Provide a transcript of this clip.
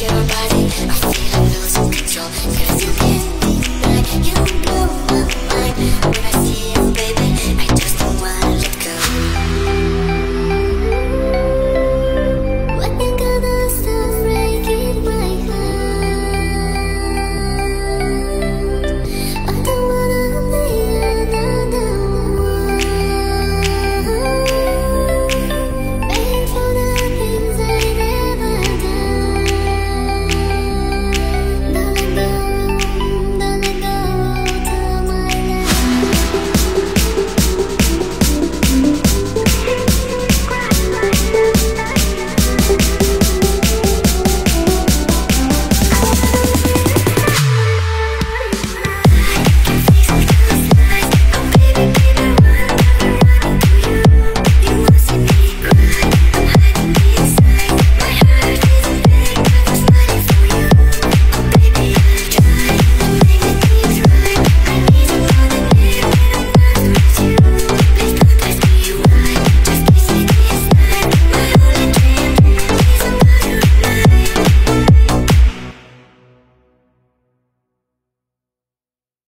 your body. I feel I'm losing control. Cause you can't